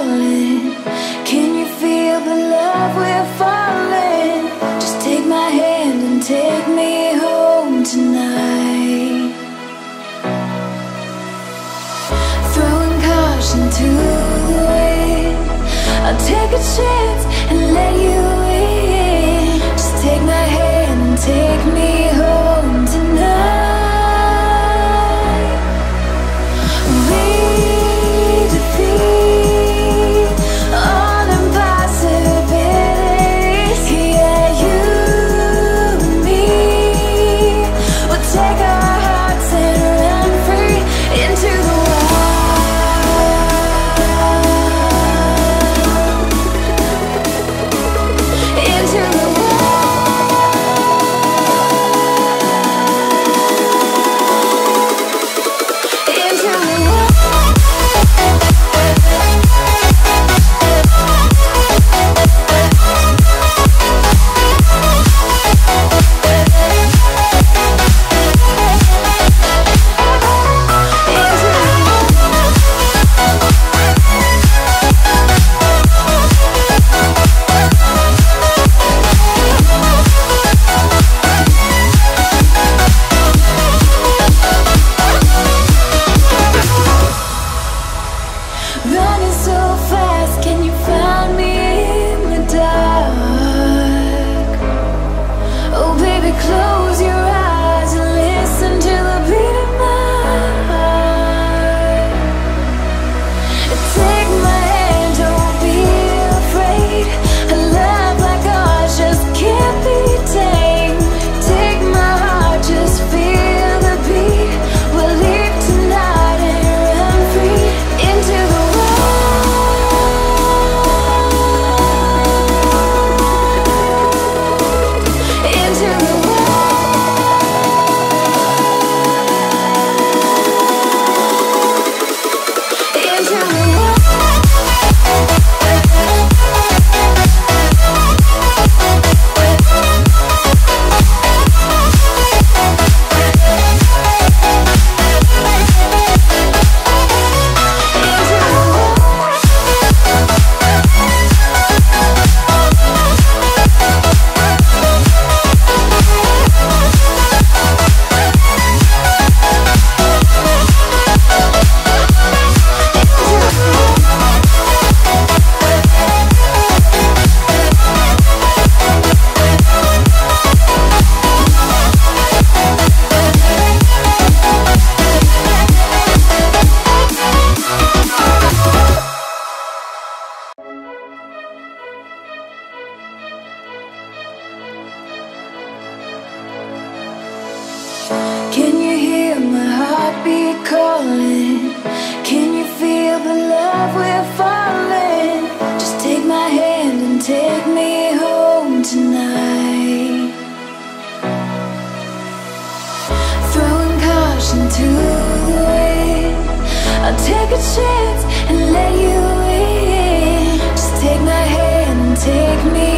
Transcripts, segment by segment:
Can you feel the love we're falling? Just take my hand and take me home tonight. Throwing caution to the wind. I'll take a chance and let you in. Just take my hand and take me. take a chance and let you in. Just take my hand and take me.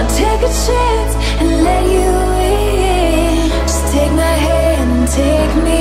I'll take a chance and let you in. Just take my hand take me